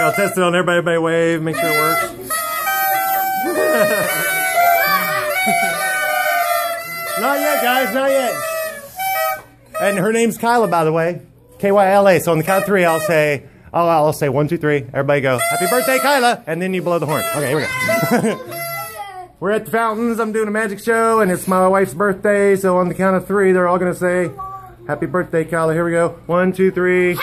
I'll test it on everybody. Everybody wave. Make sure it works. not yet, guys. Not yet. And her name's Kyla, by the way. K-Y-L-A. So on the count of three, I'll say, I'll, I'll say one, two, three. Everybody go, happy birthday, Kyla. And then you blow the horn. Okay, here we go. We're at the fountains. I'm doing a magic show, and it's my wife's birthday. So on the count of three, they're all going to say, happy birthday, Kyla. Here we go. One, two, three.